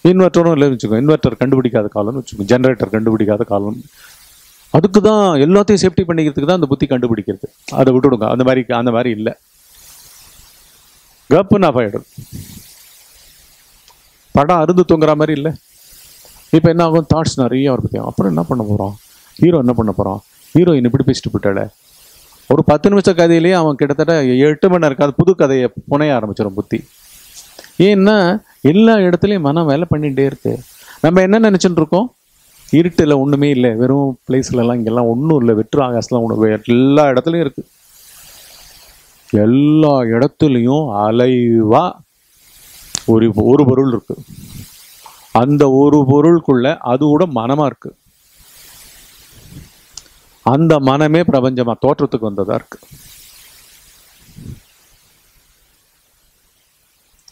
Speaker 2: இன்வெர்டரும் இல்லைன்னு வச்சுக்கோங்க. இன்வெர்டர் கண்டுபிடிக்காத காலம்னு வச்சுக்கோ ஜென்ரேட்டர் கண்டுபிடிக்காத காலம். அதுக்கு தான் எல்லாத்தையும் சேஃப்டி பண்ணிக்கிறதுக்கு தான் அந்த புத்தி கண்டுபிடிக்கிறது. அதை விட்டுடுங்க. அந்த மாதிரி அந்த மாதிரி இல்லை. கப்புன்னு ஆஃப் படம் அருந்து தூங்குற மாதிரி இல்லை. இப்போ என்ன ஆகும்? தாட்ஸ் நிறைய வர அப்புறம் என்ன பண்ண போகிறோம் ஹீரோ என்ன பண்ண போகிறான் ஹீரோயின் இப்படி பேசிட்டு போயிட்டாளே. ஒரு பத்து நிமிஷம் கதையிலேயே அவன் கிட்டத்தட்ட எட்டு மணி நேரம் புது கதையை புனைய ஆரம்பிச்சிடும் புத்தி. ஏன்னா எல்லா இடத்துலையும் மனம் வேலை பண்ணிகிட்டே இருக்கு. நம்ம என்ன நினச்சிட்டு இருக்கோம்? இருட்டில் ஒன்றுமே இல்லை. வெறும் பிளேஸ்லலாம் இங்கெல்லாம் ஒன்றும் இல்லை. வெற்று ஆகாசலாம் ஒன்று எல்லா இடத்துலையும் இருக்கு. எல்லா இடத்துலையும் அலைவாக ஒரு ஒரு பொருள் இருக்குது அந்த ஒரு பொருளுக்குள்ள அதோட மனமா இருக்கு. அந்த மனமே பிரபஞ்சமா தோற்றத்துக்கு வந்ததா இருக்கு.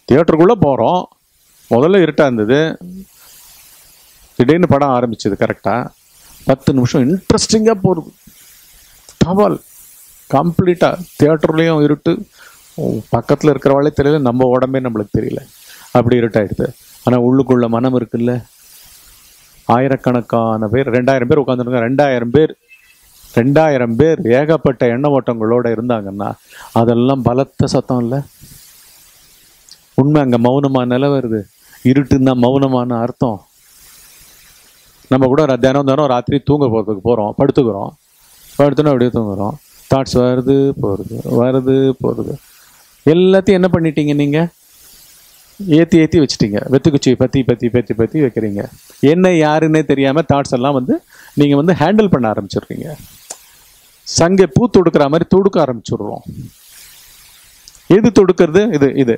Speaker 2: தியேட்டருக்குள்ள போறோம். முதல்ல இருட்டா இருந்தது. திடீர்னு படம் ஆரம்பிச்சது கரெக்டா பத்து நிமிஷம் இன்ட்ரெஸ்டிங்காக போகிறது தவால். கம்ப்ளீட்டாக தியேட்டர்லேயும் இருட்டு. பக்கத்தில் இருக்கிறவாளே தெரியல நம்ம உடம்பே நம்மளுக்கு தெரியல. அப்படி இருட்டாயிடுது. ஆனால் உள்ளுக்குள்ள மனம் இருக்குல்ல? ஆயிரக்கணக்கான பேர் ரெண்டாயிரம் பேர் உட்காந்துருங்க ரெண்டாயிரம் பேர் ரெண்டாயிரம் பேர் ஏகப்பட்ட எண்ண ஓட்டங்களோட இருந்தாங்கன்னா அதெல்லாம் பலத்த சத்தம் இல்லை? உண்மை அங்கே மௌனமா நிலவருது இருட்டுன்னா மௌனமான அர்த்தம். நம்ம கூட ர- தினம் தினம் ராத்திரி தூங்க போகிறதுக்கு போகிறோம் படுத்துக்கிறோம். படுத்துனா அப்படியே தூங்குறோம். தாட்ஸ் வருது போகிறது வருது போகிறது எல்லாத்தையும் என்ன பண்ணிட்டீங்க நீங்கள் ஏற்றி ஏற்றி வச்சுட்டீங்க. வெத்துக்குச்சி பற்றி பற்றி பற்றி பற்றி வைக்கிறீங்க. என்ன யாருன்னே தெரியாமல் தாட்ஸ் எல்லாம் வந்து நீங்கள் வந்து ஹேண்டில் பண்ண ஆரம்பிச்சிடுறீங்க. சங்கை பூ தொடுக்கிற மாதிரி தொடுக்க ஆரம்பிச்சிடுறோம். எது தொடுக்கிறது? இது இது.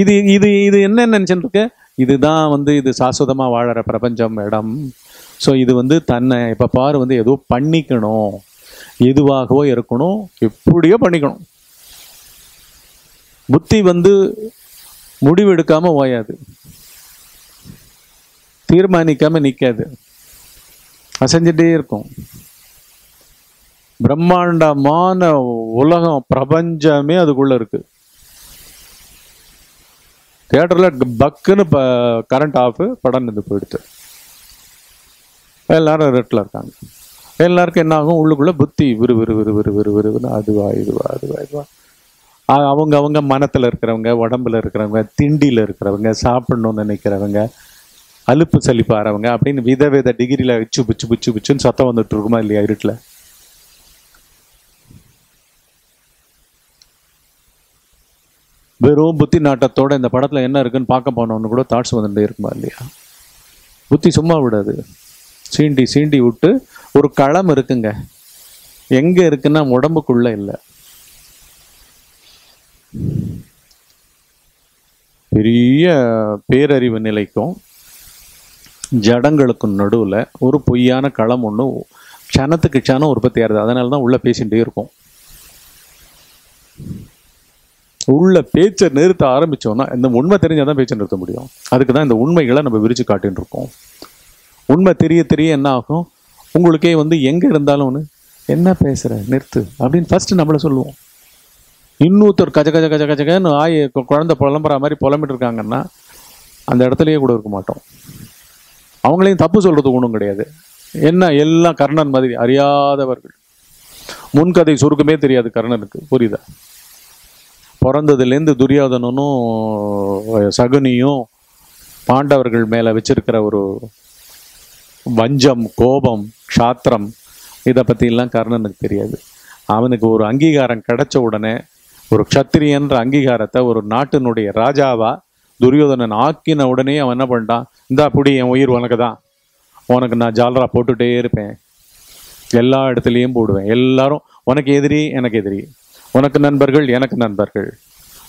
Speaker 2: இது இது இது என்ன நினைச்சுட்டு இருக்கு? இதுதான் வந்து இது சாஸ்வதமாக வாழற பிரபஞ்சம் இடம். ஸோ இது வந்து தன்னை இப்போ பாரு வந்து ஏதோ பண்ணிக்கணும். எதுவாகவோ இருக்கணும். எப்படியோ பண்ணிக்கணும். புத்தி வந்து முடிவெடுக்காமல் ஓயாது. தீர்மானிக்காம நிற்காது அசைஞ்சிட்டே இருக்கும். பிரம்மாண்டமான உலகம் பிரபஞ்சமே அதுக்குள்ள இருக்கு. தேட்டரில் பக்குன்னு ப கரண்ட் ஆஃப் படம் நின்று போயிடுச்சு எல்லாரும் ரெட்டில் இருக்காங்க. எல்லாருக்கும் என்ன ஆகும்? உள்ளுக்குள்ள புத்தி விறு விறு விறு விறு விறு விறுன்னு அதுவா இதுவா அதுவா இதுவா. அவங்க அவங்க மனத்தில் இருக்கிறவங்க உடம்புல இருக்கிறவங்க திண்டியில் இருக்கிறவங்க சாப்பிடணும்னு நினைக்கிறவங்க அலுப்பு சலிப்பாறவங்க அப்படின்னு வித வித டிகிரியில் வச்சு பிச்சு பிச்சு பிச்சுன்னு சத்தம் வந்துட்டு இருக்குமா இல்லையா இருட்டில்? வெறும் புத்தி நாட்டத்தோட இந்த படத்தில் என்ன இருக்குன்னு பார்க்க போனோம்னு கூட தாட்ஸ் வந்துட்டே இருக்குமா இல்லையா? புத்தி சும்மா விடாது. சீண்டி சீண்டி விட்டு ஒரு களம் இருக்குங்க. எங்கே இருக்குன்னா உடம்புக்குள்ளே இல்லை. பெரிய பேரறிவு நிலைக்கும் ஜடங்களுக்கும் நடுவில் ஒரு பொய்யான களம் ஒன்று க்ஷணத்துக்கு க்ஷணம் உற்பத்தி ஆகிறது அதனால தான் உள்ளே பேசிகிட்டே இருக்கும். உள்ள பேச்சை நிறுத்த ஆரம்பித்தோன்னா இந்த உண்மை தெரிஞ்சால் தான் பேச்சை நிறுத்த முடியும். அதுக்கு தான் இந்த உண்மைகளை நம்ம விரித்து காட்டின்னு இருக்கோம். உண்மை தெரிய தெரிய என்ன ஆகும்? உங்களுக்கே வந்து எங்கே இருந்தாலும் ஒன்று என்ன பேசுகிற நிறுத்து. அப்படின்னு ஃபஸ்ட்டு நம்மளை சொல்லுவோம். இன்னொருத்தர் கஜ கஜ கஜ கஜகன்னு ஆய் குழந்தை புலம்புற மாதிரி புலம்பிட்டு இருக்காங்கன்னா அந்த இடத்துலயே கூட இருக்க மாட்டோம். அவங்களையும் தப்பு சொல்றது ஒன்றும் கிடையாது. என்ன எல்லாம் கர்ணன் மாதிரி அறியாதவர்கள். முன்கதை சுருக்கமே தெரியாது கர்ணனுக்கு புரியுதா? பிறந்ததுலேருந்து துரியோதனனும் சகுனியும் பாண்டவர்கள் மேலே வச்சிருக்கிற ஒரு வஞ்சம் கோபம் க்ஷாத்திரம் இதை பற்றிலாம் கர்ணனுக்கு தெரியாது. அவனுக்கு ஒரு அங்கீகாரம் கிடைச்ச உடனே ஒரு க்ஷத்திரியன்ற அங்கீகாரத்தை ஒரு நாட்டினுடைய ராஜாவா துரியோதனன் ஆக்கின உடனே அவன் என்ன பண்ணிட்டான் இந்தா புடி என் உயிர் உனக்கு தான் உனக்கு நான் ஜாலரா போட்டுட்டே இருப்பேன். எல்லா இடத்துலையும் போடுவேன். எல்லாரும் உனக்கு எதிரி எனக்கு எதிரி. உனக்கு நண்பர்கள் எனக்கு நண்பர்கள்.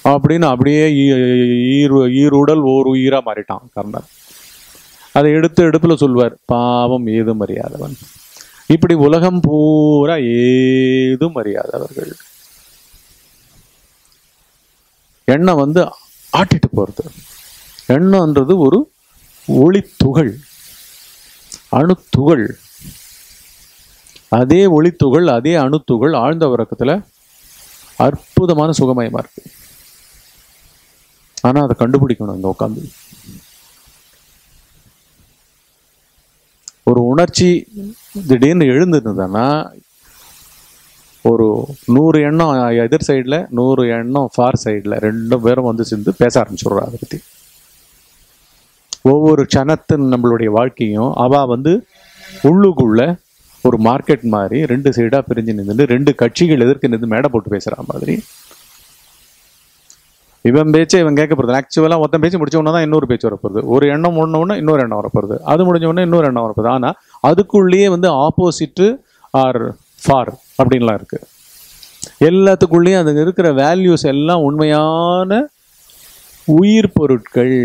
Speaker 2: அப்படின்னு அப்படியே ஈ- ஈர் ஈருடல் ஓர் உயிராக மாறிட்டான் கர்ணன். அதை எடுத்து எடுப்பில் சொல்வார் பாவம் ஏதும் அறியாதவன். இப்படி உலகம் பூரா ஏதும் அறியாதவர்கள். எண்ணம் வந்து ஆட்டிட்டு போகிறது எண்ணம்ன்றது ஒரு ஒளித்துகள் அணுத்துகள். அதே ஒளித்துகள் அதே அணுத்துகள் ஆழ்ந்த உறக்கத்தில் அற்புதமான சுகமயமாக இருக்கு. ஆனால் அதை கண்டுபிடிக்கணும் இங்கே உட்காந்து. ஒரு உணர்ச்சி திடீர்னு எழுந்திருந்ததுன்னா ஒரு நூறு எண்ணம் எதிர் சைடில் நூறு எண்ணம் ஃபார் சைடில் ரெண்டும் பேரும் வந்து சேர்ந்து பேச ஆரம்பிச்சுடுறா அதை பற்றி ஒவ்வொரு க்ஷணத்தின் நம்மளுடைய வாழ்க்கையும் அவள் வந்து உள்ளுக்குள்ள ஒரு மார்க்கெட் மாதிரி ரெண்டு சைடாக பிரிஞ்சு நின்று ரெண்டு கட்சிகள் எதிர்க்கு நின்று மேடை போட்டு பேசுகிற மாதிரி. இவன் பேச்சு இவன் கேட்க போகிறது ஆக்சுவலாக ஒருத்தன் பேச்சு முடிச்ச உடனே தான் இன்னொரு பேச்சு வரப்போகுது. ஒரு எண்ணம் ஒன்று இன்னொரு எண்ணம் வரப்போகுது. அது முடிஞ்ச உடனே இன்னொரு எண்ணம் வரப்போகுது. ஆனால் அதுக்குள்ளேயே வந்து ஆப்போசிட்டு ஆர் ஃபார் அப்படின்லாம் இருக்குது எல்லாத்துக்குள்ளேயும் அது இருக்கிற வேல்யூஸ் எல்லாம் உண்மையான உயிர் பொருட்கள்.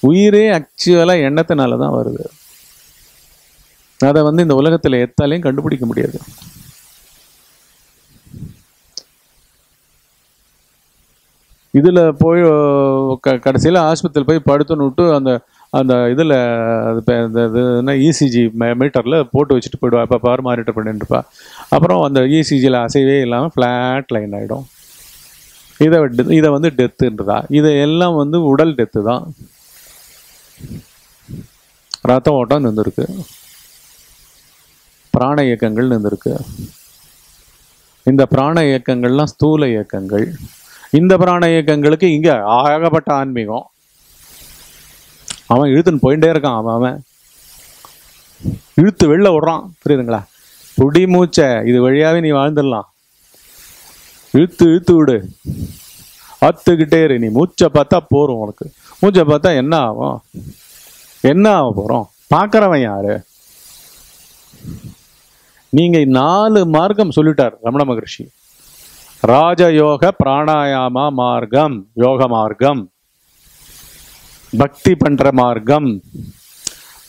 Speaker 2: உயிரே ஆக்சுவலாக எண்ணத்தினால தான் வருது. அதை வந்து இந்த உலகத்தில் எத்தாலையும் கண்டுபிடிக்க முடியாது. இதில் போய் க கடைசியில் ஆஸ்பத்திரியில் போய் படுத்துன்னு விட்டு அந்த அந்த இதில் அது இந்த இது என்ன இசிஜி மீட்டரில் போட்டு வச்சுட்டு போயிடுவா. இப்போ பவர் மானிட்டர் பண்ணிட்டுருப்பா அப்புறம் அந்த இசிஜியில் அசைவே இல்லாமல் ஃப்ளாட் லைன் ஆகிடும் இதை இதை வந்து டெத்துன்றதா இதை எல்லாம் வந்து உடல் டெத்து தான். ரத்த ஓட்டம் நின்றுருக்கு. பிராண இயக்கங்கள் நின்றுருக்கு. இந்த பிராண இயக்கங்கள்லாம் ஸ்தூல இயக்கங்கள். இந்த பிராண இயக்கங்களுக்கு இங்கே ஆகப்பட்ட ஆன்மீகம். அவன் இழுத்துன்னு போயிட்டே இருக்கான் அவன் அவன். இழுத்து வெளில விடுறான் புரியுதுங்களா? புடி மூச்சை இது வழியாவே நீ வாழ்ந்துடலாம். இழுத்து இழுத்து விடு. அத்துக்கிட்டே இரு நீ மூச்சை பார்த்தா போறோம் உனக்கு. மூச்சை பார்த்தா என்ன ஆகும்? என்ன ஆக போறோம்? பார்க்கறவன் யாரு? நீங்க நாலு மார்க்கம் சொல்லிட்டார் ரமண மகர்ஷி. ராஜயோக பிராணாயாம மார்க்கம் யோக மார்க்கம். பக்தி பண்ணுற மார்க்கம்.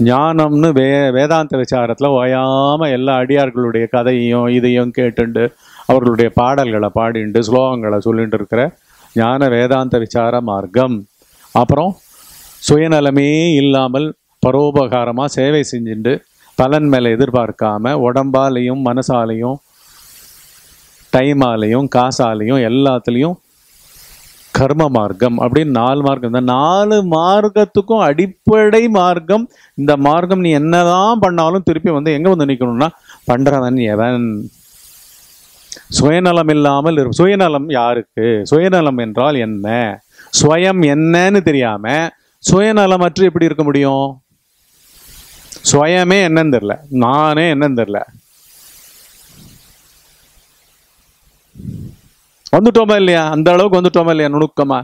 Speaker 2: ஞானம்னு வே வேதாந்த விசாரத்தில் ஓயாமல் எல்லா அடியார்களுடைய கதையும் இதையும் கேட்டுண்டு அவர்களுடைய பாடல்களை பாடிண்டு ஸ்லோகங்களை சொல்லிட்டு இருக்கிற ஞான வேதாந்த விசார மார்க்கம். அப்புறம் சுயநலமே இல்லாமல் பரோபகாரமாக சேவை செஞ்சுண்டு பலன் மேலே எதிர்பார்க்காம உடம்பாலையும் மனசாலையும் டைமாலையும் காசாலையும் எல்லாத்துலேயும் கர்ம மார்க்கம் அப்படின்னு நாலு மார்க்கம். இந்த நாலு மார்க்கத்துக்கும் அடிப்படை மார்க்கம். இந்த மார்க்கம் நீ என்னதான் பண்ணாலும் திருப்பி வந்து எங்கே வந்து நிற்கணும்னா பண்றவன் எவன்? சுயநலம் இல்லாமல் இரு சுயநலம் யாருக்கு? சுயநலம் என்றால் என்ன? சுயம் என்னன்னு தெரியாம சுயநலமற்று எப்படி இருக்க முடியும்? சுயமே என்னன்னு தெரில நானே என்னன்னு தெரில வந்துட்டோமா இல்லையா? அந்த அளவுக்கு வந்துட்டோமா இல்லையா நுணுக்கமா?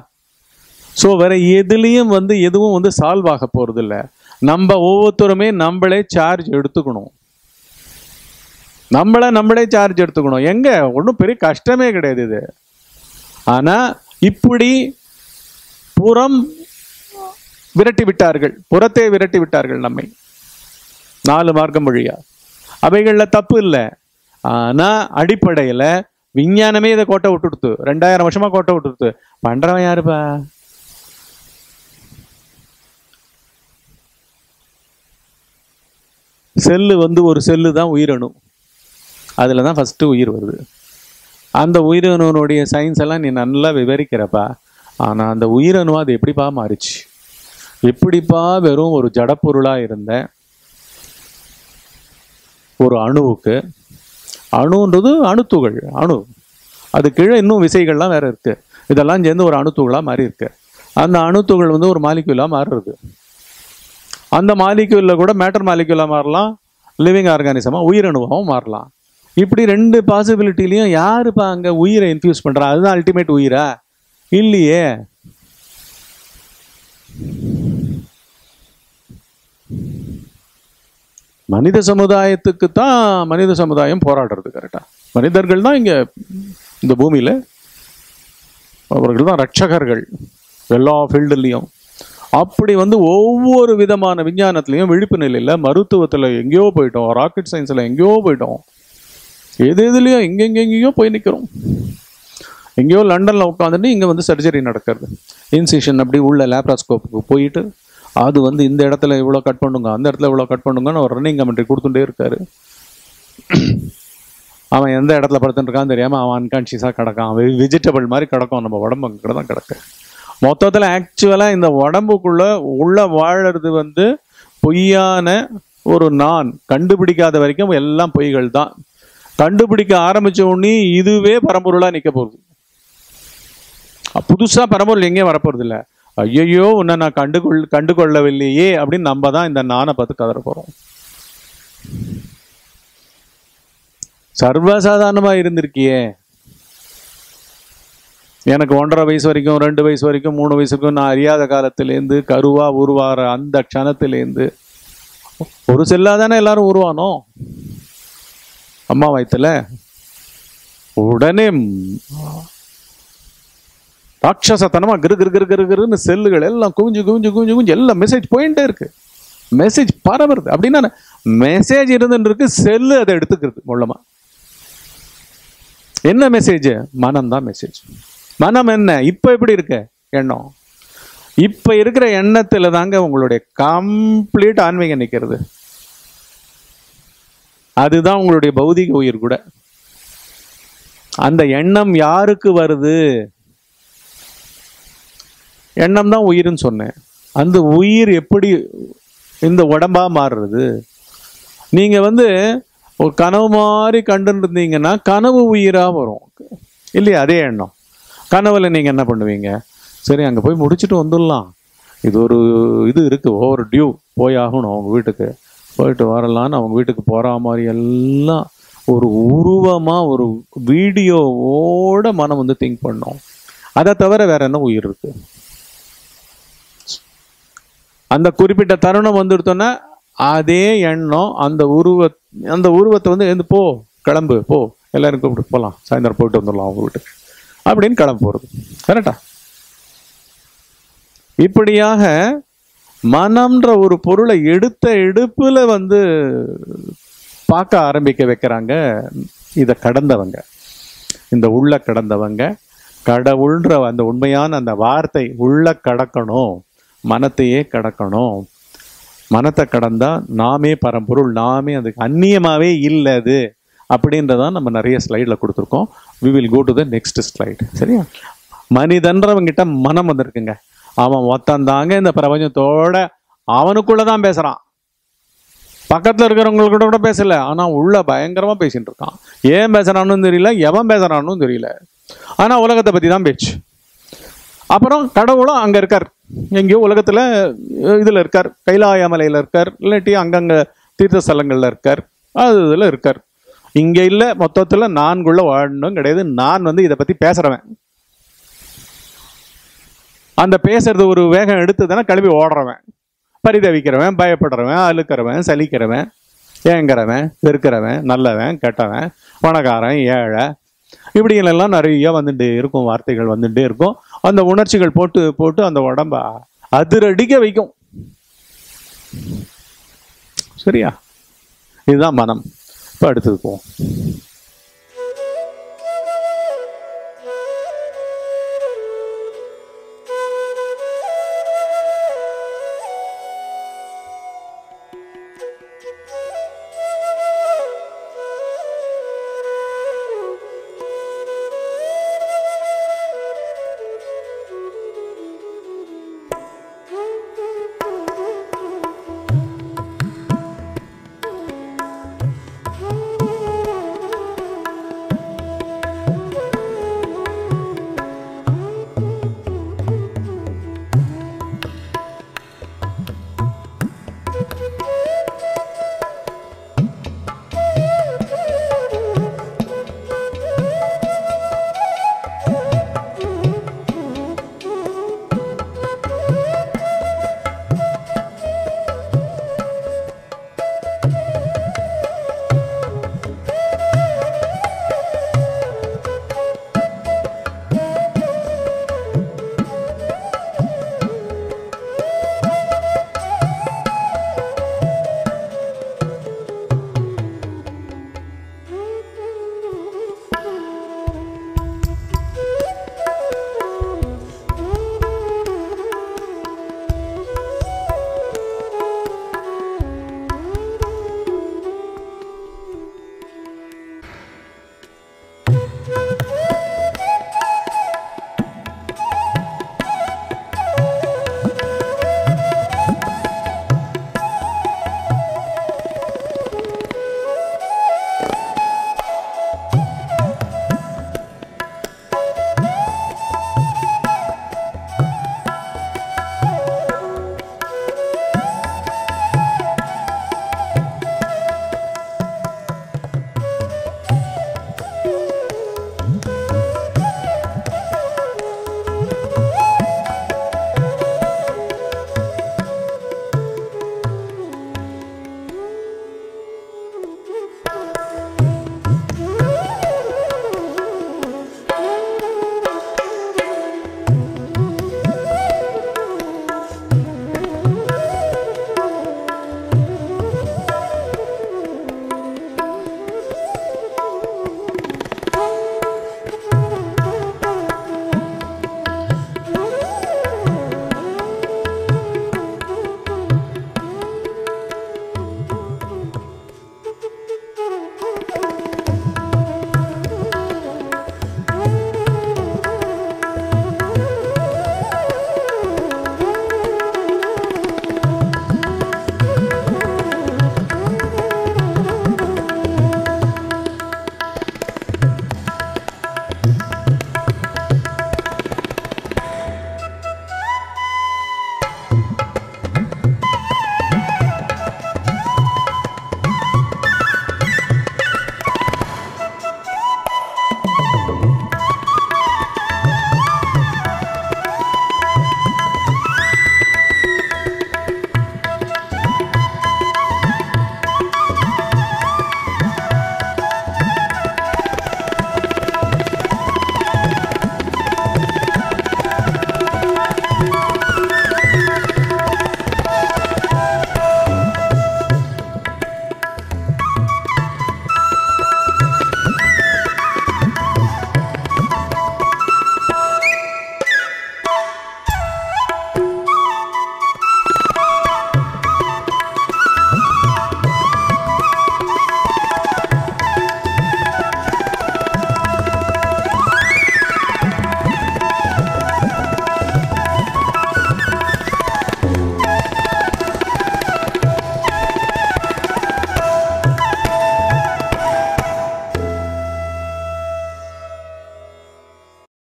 Speaker 2: ஸோ வேற எதுலேயும் வந்து எதுவும் வந்து சால்வ் ஆக போறது இல்லை நம்ம ஒவ்வொருத்தருமே நம்மளே சார்ஜ் எடுத்துக்கணும். நம்மள நம்மளே சார்ஜ் எடுத்துக்கணும். எங்க? ஒன்றும் பெரிய கஷ்டமே கிடையாது இது. ஆனா இப்படி புறம் விரட்டி விட்டார்கள். புறத்தே விரட்டி விட்டார்கள் நம்மை. நாலு மார்க்கம் வழியா. அவைகளில் தப்பு இல்லை. ஆனா அடிப்படையில் விஞ்ஞானமே இதை கோட்டை விட்டுடுத்து. ரெண்டாயிரம் வருஷமா கோட்டை விட்டுடுத்து. பண்றவன் யாருப்பா? செல்லு வந்து ஒரு செல்லு தான் உயிரணு அதில் தான் ஃபஸ்ட்டு உயிர் வருது. அந்த உயிரணுனுடைய சயின்ஸ் எல்லாம் நீ நல்லா விவரிக்கிறப்பா. ஆனால் அந்த உயிரணுவா அது எப்படிப்பா மாறிச்சு? எப்படிப்பா வெறும் ஒரு ஜடப்பொருளாக இருந்த ஒரு அணுவுக்கு அணுன்றது அணுத்துகள் அணு. அது கீழே இன்னும் விசைகள்லாம் வேறு இருக்குது இதெல்லாம் சேர்ந்து ஒரு அணுத்துகளாக மாறி இருக்கு. அந்த அணுத்துகள் வந்து ஒரு மாலிக்யூலாக மாறுறது. அந்த மாலிக்யூலில் கூட மேட்டர் மாலிக்யூலாக மாறலாம் லிவிங் ஆர்கானிசமாக உயிரணுவாகவும் மாறலாம். இப்படி ரெண்டு பாசிபிலிட்டிலையும் யாருப்பா அங்கே உயிரை இன்ஃபியூஸ் பண்ணுறா அதுதான் அல்டிமேட் உயிரா? இல்லையே. மனித சமுதாயத்துக்கு தான் மனித சமுதாயம் போராடுறது கரெக்டாக மனிதர்கள் தான் இங்கே இந்த பூமியில். அவர்கள் தான் ரட்சகர்கள். எல்லா ஃபீல்டுலேயும் அப்படி வந்து ஒவ்வொரு விதமான விஞ்ஞானத்துலேயும் விழிப்பு நிலையில் மருத்துவத்தில் எங்கேயோ போயிட்டோம். ராக்கெட் சயின்ஸில் எங்கேயோ போயிட்டோம். எது எதுலேயோ எங்கெங்கெங்கேயோ போய் நிற்கிறோம் எங்கேயோ லண்டனில் உட்காந்துட்டு இங்கே வந்து சர்ஜரி நடக்கிறது. இன்சிஷன் அப்படி உள்ள லேப்ராஸ்கோப்புக்கு போயிட்டு அது வந்து இந்த இடத்துல இவ்வளோ கட் பண்ணுங்க அந்த இடத்துல இவ்வளோ கட் பண்ணுங்கன்னு ஒரு ரன்னிங் கமெண்ட்ரி கொடுத்துட்டே இருக்காரு. அவன் எந்த இடத்துல படுத்துட்டுருக்கான்னு தெரியாமல் அவன் அன்கான்ஷியஸாக கிடக்கான். வெஜிடபிள் மாதிரி கிடக்கும். நம்ம உடம்பு அங்கே தான் கிடக்கு. மொத்தத்தில் ஆக்சுவலாக இந்த உடம்புக்குள்ள உள்ள வாழறது வந்து பொய்யான ஒரு நான். கண்டுபிடிக்காத வரைக்கும் எல்லாம் பொய்கள் தான். கண்டுபிடிக்க ஆரம்பிச்ச உடனே இதுவே பரம்பொருளாக நிற்க போகுது. புதுசாக பரம்பொருள் எங்கேயும் வரப்போறது இல்லை ஐயையோ உன்னை நான் கண்டுகொள் கண்டுகொள்ளவில்லையே அப்படின்னு நம்ம தான் இந்த நானை பார்த்து கதற போகிறோம் சர்வசாதாரணமாக இருந்திருக்கியே. எனக்கு ஒன்றரை வயசு வரைக்கும் ரெண்டு வயசு வரைக்கும் மூணு வயசுக்கும் நான் அறியாத காலத்துலேருந்து கருவா உருவாகிற அந்த க்ஷணத்திலேருந்து ஒரு செல்லாதானே எல்லாரும் உருவானோம் அம்மா வயித்துல? உடனே ராட்சசத்தனமாக கிரு கிரு கிரு கிரு கிருன்னு செல்லுகள் எல்லாம் குவிஞ்சு குவிஞ்சு குவிஞ்சு குவிஞ்சு எல்லாம் மெசேஜ் போயிட்டே இருக்கு. மெசேஜ் பரவுறது. அப்படின்னா மெசேஜ் இருந்துருக்கு செல்லு அதை எடுத்துக்கிறது மூலமாக என்ன மெசேஜ் மனம் தான் மெசேஜ் மனம் என்ன? இப்போ எப்படி இருக்கு? எண்ணம். இப்போ இருக்கிற எண்ணத்தில் தாங்க உங்களுடைய கம்ப்ளீட் ஆன்மீகம் நிற்கிறது அதுதான் உங்களுடைய பௌதிக உயிர் கூட. அந்த எண்ணம் யாருக்கு வருது? எண்ணம் தான் உயிர்னு சொன்னேன். அந்த உயிர் எப்படி இந்த உடம்பாக மாறுறது? நீங்கள் வந்து ஒரு கனவு மாதிரி கண்டுன்னு இருந்தீங்கன்னா கனவு உயிராக வரும். இல்லையா? அதே எண்ணம். கனவில் நீங்கள் என்ன பண்ணுவீங்க? சரி அங்கே போய் முடிச்சுட்டு வந்துடலாம். இது ஒரு இது இருக்குது ஓவர் டியூ போய் ஆகணும் அவங்க வீட்டுக்கு. போயிட்டு வரலான்னு அவங்க வீட்டுக்கு போகிற மாதிரி எல்லாம் ஒரு உருவமாக ஒரு வீடியோவோட மனம் வந்து திங்க் பண்ணோம். அதை தவிர வேறு என்ன உயிர் இருக்குது அந்த குறிப்பிட்ட தருணம் வந்துடுத்தோன்னா அதே எண்ணம் அந்த உருவ அந்த உருவத்தை வந்து எழுந்து போ கிளம்பு போ. எல்லாரும் கூப்பிட்டு போகலாம் சாயந்தரம் போயிட்டு வந்துடலாம் அவங்க வீட்டுக்கு. அப்படின்னு கிளம்பு போகிறது கரெக்டா? இப்படியாக மனம்ன்ற ஒரு பொருளை எடுத்த எடுப்பில் வந்து பார்க்க ஆரம்பிக்க வைக்கிறாங்க இதை கடந்தவங்க. இந்த உள்ள கடந்தவங்க. கடவுள்ன்ற அந்த உண்மையான அந்த வார்த்தை உள்ள கடக்கணும். மனத்தையே கடக்கணும். மனத்தை கடந்தா நாமே பரம்பொருள் நாமே அதுக்கு அந்நியமாவே இல்லை அது அப்படின்றதான் நம்ம நிறைய ஸ்லைடில் கொடுத்துருக்கோம். We will go to the next slide சரியா? மனிதன்றவங்கிட்ட மனம் வந்திருக்குங்க. அவன் ஒத்தந்தாங்க இந்த பிரபஞ்சத்தோட. அவனுக்குள்ளே தான் பேசுறான். பக்கத்துல இருக்கிறவங்களுக்கு கூட பேசல. ஆனா உள்ள பயங்கரமா பேசிட்டு இருக்கான். ஏன் பேசுறான்னு தெரியல எவன் பேசுறான்னு தெரியல. ஆனா உலகத்தை பத்தி தான் பேச்சு. அப்புறம் கடவுளும் அங்க இருக்கார். எங்கேயோ உலகத்தில் இதில் இருக்கார். கைலாயமலையில் இருக்கார். இல்லாட்டி அங்கங்கே தீர்த்த ஸ்தலங்களில் இருக்கார். அது இதில் இருக்கார். இங்கே இல்லை மொத்தத்தில் நான்குள்ள வாழணும் கிடையாது. நான் வந்து இதை பற்றி பேசுகிறவன் அந்த பேசுறது ஒரு வேகம் எடுத்ததுன்னா கிளம்பி ஓடுறவன். பரிதவிக்கிறவன் பயப்படுறவன் அழுக்கிறவன் சலிக்கிறவன் ஏங்குறவன் வெறுக்கிறவன் நல்லவன் கெட்டவன் பணக்காரன் ஏழை இப்படிங்களெல்லாம் நிறைய வந்துட்டு இருக்கும் வார்த்தைகள் வந்துட்டே இருக்கும். அந்த உணர்ச்சிகள் போட்டு போட்டு அந்த உடம்ப அதிரடிக்க வைக்கும். சரியா? இதுதான் மனம். இப்போ அடுத்தது போவோம்.